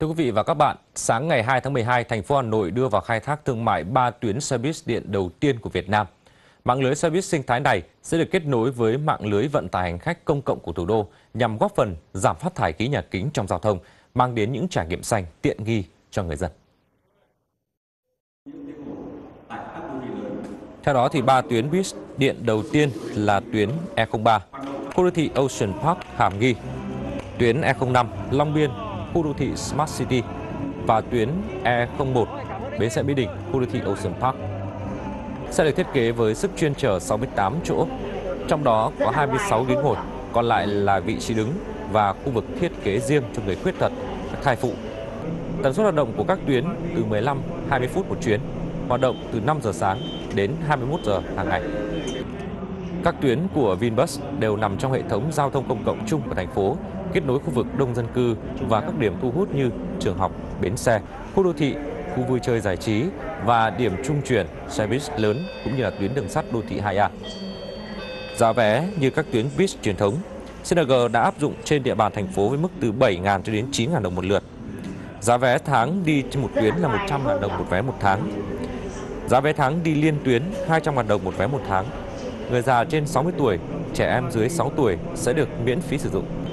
Thưa quý vị và các bạn, sáng ngày 2 tháng 12, thành phố Hà Nội đưa vào khai thác thương mại 3 tuyến xe buýt điện đầu tiên của Việt Nam. Mạng lưới xe buýt sinh thái này sẽ được kết nối với mạng lưới vận tải hành khách công cộng của thủ đô nhằm góp phần giảm phát thải khí nhà kính trong giao thông, mang đến những trải nghiệm xanh tiện nghi cho người dân. Theo đó thì ba tuyến buýt điện đầu tiên là tuyến E03, khu đô thị Ocean Park Hàm Nghi, tuyến E05 Long Biên khu đô thị Smart City và tuyến E01 bến xe Mỹ Đình, khu đô thị Ocean Park. Sẽ được thiết kế với sức chuyên chở 68 chỗ, trong đó có 26 ghế ngồi, còn lại là vị trí đứng và khu vực thiết kế riêng cho người khuyết tật, thai phụ. Tần suất hoạt động của các tuyến từ 15 20 phút một chuyến, hoạt động từ 5 giờ sáng đến 21 giờ hàng ngày. Các tuyến của Vinbus đều nằm trong hệ thống giao thông công cộng chung của thành phố kết nối khu vực đông dân cư và các điểm thu hút như trường học, bến xe, khu đô thị, khu vui chơi giải trí và điểm trung chuyển xe buýt lớn cũng như là tuyến đường sắt đô thị 2A. Giá vé như các tuyến buýt truyền thống, CNG đã áp dụng trên địa bàn thành phố với mức từ 7.000 cho đến 9.000 đồng một lượt. Giá vé tháng đi trên một tuyến là 100.000 đồng một vé một tháng. Giá vé tháng đi liên tuyến 200.000 đồng một vé một tháng. Người già trên 60 tuổi, trẻ em dưới 6 tuổi sẽ được miễn phí sử dụng.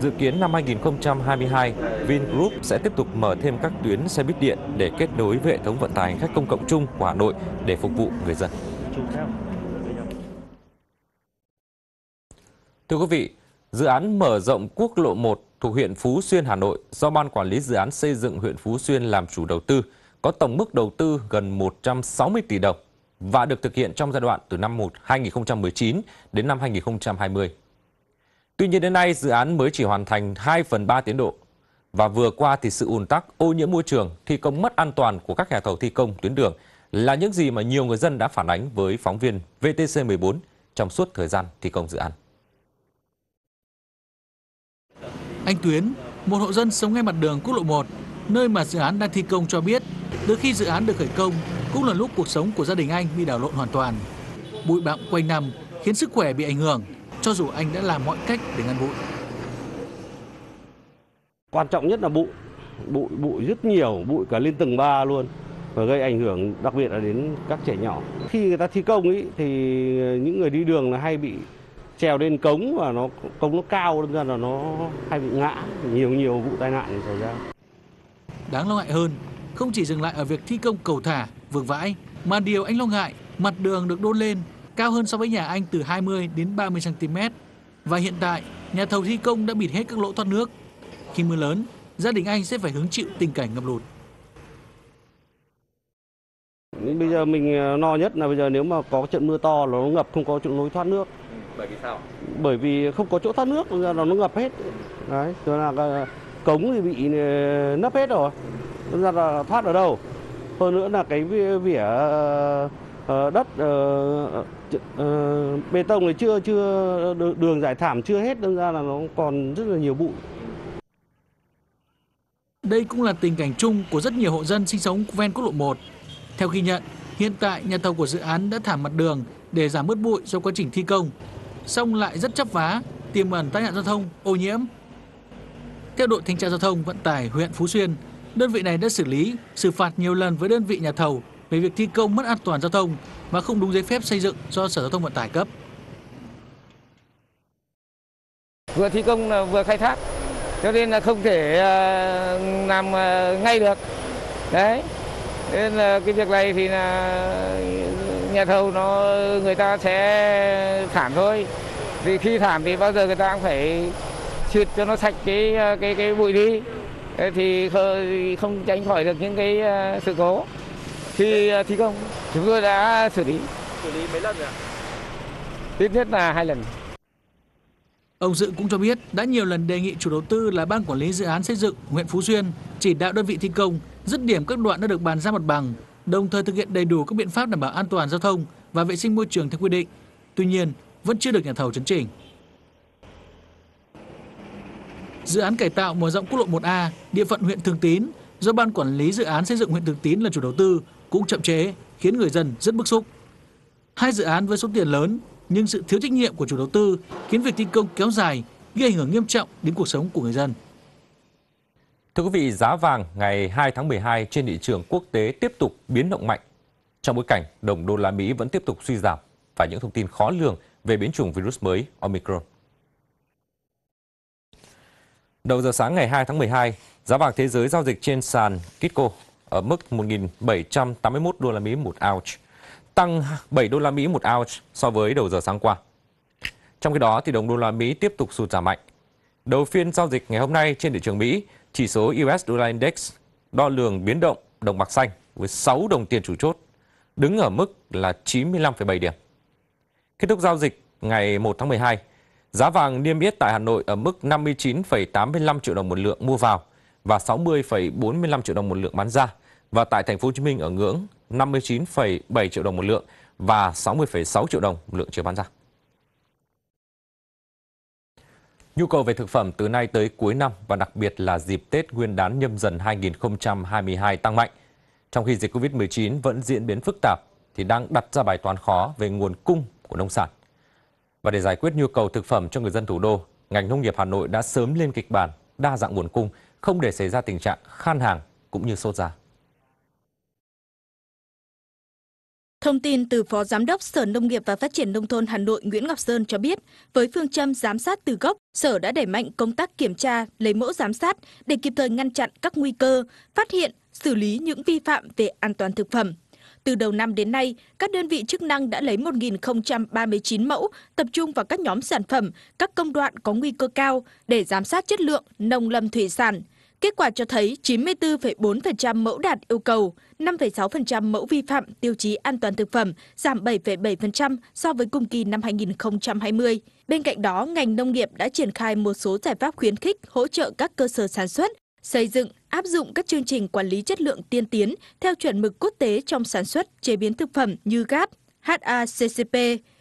Dự kiến năm 2022, Vingroup sẽ tiếp tục mở thêm các tuyến xe buýt điện để kết nối với hệ thống vận tải hành khách công cộng chung của Hà Nội để phục vụ người dân. Thưa quý vị, dự án mở rộng quốc lộ 1 thuộc huyện Phú Xuyên, Hà Nội do Ban Quản lý Dự án Xây dựng huyện Phú Xuyên làm chủ đầu tư có tổng mức đầu tư gần 160 tỷ đồng và được thực hiện trong giai đoạn từ năm 2019 đến năm 2020. Tuy nhiên đến nay dự án mới chỉ hoàn thành 2 phần 3 tiến độ. Và vừa qua thì sự ùn tắc, ô nhiễm môi trường, thi công mất an toàn của các nhà thầu thi công tuyến đường là những gì mà nhiều người dân đã phản ánh với phóng viên VTC14 trong suốt thời gian thi công dự án. Anh Tuyến, một hộ dân sống ngay mặt đường quốc lộ 1, nơi mà dự án đang thi công cho biết, từ khi dự án được khởi công, cũng là lúc cuộc sống của gia đình anh bị đảo lộn hoàn toàn. Bụi bặm quanh năm khiến sức khỏe bị ảnh hưởng, cho dù anh đã làm mọi cách để ngăn bụi. Quan trọng nhất là bụi, bụi bụi rất nhiều, bụi cả lên tầng 3 luôn và gây ảnh hưởng đặc biệt là đến các trẻ nhỏ. Khi người ta thi công ấy thì những người đi đường là hay bị trèo lên cống và nó cống nó cao ra là nó hay bị ngã, nhiều nhiều vụ tai nạn xảy ra. Đáng lo ngại hơn, không chỉ dừng lại ở việc thi công cầu thả, vượt vãi, mà điều anh lo ngại, mặt đường được đôn lên cao hơn so với nhà anh từ 20 đến 30 cm. Và hiện tại, nhà thầu thi công đã bịt hết các lỗ thoát nước. Khi mưa lớn, gia đình anh sẽ phải hứng chịu tình cảnh ngập lụt. Bây giờ mình lo nhất là bây giờ nếu mà có trận mưa to nó ngập không có chỗ lối thoát nước. Bởi vì sao? Bởi vì không có chỗ thoát nước nên là nó ngập hết. Đấy, rồi là cống thì bị nấp hết rồi. Nên ra là thoát ở đâu? Hơn nữa là cái vỉa Ờ, đất Ờ, bê tông này chưa chưa đường giải thảm chưa hết đâm ra là nó còn rất là nhiều bụi. Đây cũng là tình cảnh chung của rất nhiều hộ dân sinh sống ven quốc lộ 1. Theo ghi nhận, hiện tại nhà thầu của dự án đã thảm mặt đường để giảm bớt bụi do quá trình thi công, song lại rất chấp vá, tiềm ẩn tai nạn giao thông, ô nhiễm. Theo đội thanh tra giao thông vận tải huyện Phú Xuyên, đơn vị này đã xử lý, xử phạt nhiều lần với đơn vị nhà thầu về việc thi công mất an toàn giao thông và không đúng giấy phép xây dựng do Sở Giao thông Vận tải cấp. Vừa thi công vừa khai thác, cho nên là không thể à, làm à, ngay được. Đấy, nên là cái việc này thì là nhà thầu nó người ta sẽ thảm thôi. Vì khi thảm thì bao giờ người ta cũng phải xịt cho nó sạch cái à, cái cái bụi đi thì không tránh khỏi được những cái sự cố khi à, thi công chúng tôi đã xử lý xử lý mấy lần rồi ạ ít nhất là hai lần Ông Dự cũng cho biết đã nhiều lần đề nghị chủ đầu tư là ban quản lý dự án xây dựng huyện Phú Xuyên chỉ đạo đơn vị thi công dứt điểm các đoạn đã được bàn ra mặt bằng, đồng thời thực hiện đầy đủ các biện pháp đảm bảo an toàn giao thông và vệ sinh môi trường theo quy định. Tuy nhiên, vẫn chưa được nhà thầu chấn chỉnh. Dự án cải tạo mở rộng quốc lộ 1A, địa phận huyện Thường Tín do ban quản lý dự án xây dựng huyện Thường Tín là chủ đầu tư cũng chậm chế, khiến người dân rất bức xúc. Hai dự án với số tiền lớn nhưng sự thiếu trách nhiệm của chủ đầu tư khiến việc thi công kéo dài gây ảnh hưởng nghiêm trọng đến cuộc sống của người dân. Thưa quý vị, giá vàng ngày 2 tháng 12 trên thị trường quốc tế tiếp tục biến động mạnh trong bối cảnh đồng đô la Mỹ vẫn tiếp tục suy giảm và những thông tin khó lường về biến chủng virus mới Omicron. Đầu giờ sáng ngày 2 tháng 12, giá vàng thế giới giao dịch trên sàn Kitco ở mức 1.781 đô la Mỹ một ounce, tăng 7 đô la Mỹ một ounce so với đầu giờ sáng qua. Trong khi đó, thì đồng đô la Mỹ tiếp tục sụt giảm mạnh. Đầu phiên giao dịch ngày hôm nay trên thị trường Mỹ, chỉ số US Dollar Index đo lường biến động đồng bạc xanh với 6 đồng tiền chủ chốt, đứng ở mức là 95,7 điểm. Kết thúc giao dịch ngày 1 tháng 12, giá vàng niêm yết tại Hà Nội ở mức 59,85 triệu đồng một lượng mua vào và 60,45 triệu đồng một lượng bán ra và tại thành phố Hồ Chí Minh ở ngưỡng 59,7 triệu đồng một lượng và 60,6 triệu đồng một lượng chiều bán ra. Nhu cầu về thực phẩm từ nay tới cuối năm và đặc biệt là dịp Tết Nguyên đán nhâm dần 2022 tăng mạnh. Trong khi dịch Covid-19 vẫn diễn biến phức tạp thì đang đặt ra bài toán khó về nguồn cung của nông sản. Và để giải quyết nhu cầu thực phẩm cho người dân thủ đô, ngành nông nghiệp Hà Nội đã sớm lên kịch bản đa dạng nguồn cung, không để xảy ra tình trạng khan hàng cũng như sốt giá. Thông tin từ Phó Giám đốc Sở Nông nghiệp và Phát triển Nông thôn Hà Nội Nguyễn Ngọc Sơn cho biết, với phương châm giám sát từ gốc, Sở đã đẩy mạnh công tác kiểm tra, lấy mẫu giám sát để kịp thời ngăn chặn các nguy cơ, phát hiện, xử lý những vi phạm về an toàn thực phẩm. Từ đầu năm đến nay, các đơn vị chức năng đã lấy 1.039 mẫu, tập trung vào các nhóm sản phẩm, các công đoạn có nguy cơ cao để giám sát chất lượng nông lâm thủy sản. Kết quả cho thấy 94,4% mẫu đạt yêu cầu, 5,6% mẫu vi phạm tiêu chí an toàn thực phẩm, giảm 7,7% so với cùng kỳ năm 2020. Bên cạnh đó, ngành nông nghiệp đã triển khai một số giải pháp khuyến khích hỗ trợ các cơ sở sản xuất, xây dựng, áp dụng các chương trình quản lý chất lượng tiên tiến theo chuẩn mực quốc tế trong sản xuất, chế biến thực phẩm như GAP, HACCP,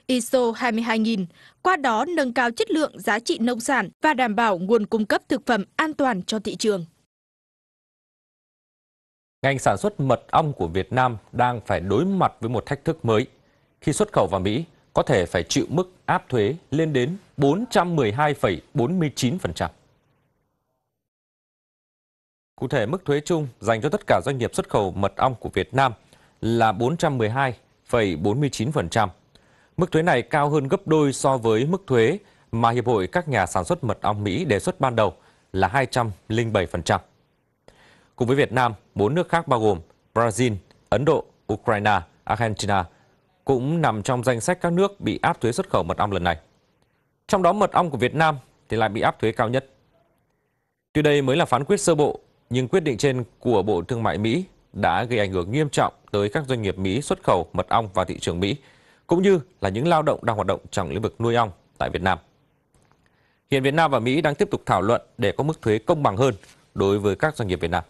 ISO 22000, qua đó nâng cao chất lượng giá trị nông sản và đảm bảo nguồn cung cấp thực phẩm an toàn cho thị trường. Ngành sản xuất mật ong của Việt Nam đang phải đối mặt với một thách thức mới khi xuất khẩu vào Mỹ có thể phải chịu mức áp thuế lên đến 412,49%. Cụ thể, mức thuế chung dành cho tất cả doanh nghiệp xuất khẩu mật ong của Việt Nam là 412,49%. Mức thuế này cao hơn gấp đôi so với mức thuế mà Hiệp hội các nhà sản xuất mật ong Mỹ đề xuất ban đầu là 207%. Cùng với Việt Nam, bốn nước khác bao gồm Brazil, Ấn Độ, Ukraine, Argentina cũng nằm trong danh sách các nước bị áp thuế xuất khẩu mật ong lần này. Trong đó mật ong của Việt Nam thì lại bị áp thuế cao nhất. Tuy đây mới là phán quyết sơ bộ, nhưng quyết định trên của Bộ Thương mại Mỹ đã gây ảnh hưởng nghiêm trọng tới các doanh nghiệp Mỹ xuất khẩu mật ong vào thị trường Mỹ, cũng như là những lao động đang hoạt động trong lĩnh vực nuôi ong tại Việt Nam. Hiện Việt Nam và Mỹ đang tiếp tục thảo luận để có mức thuế công bằng hơn đối với các doanh nghiệp Việt Nam.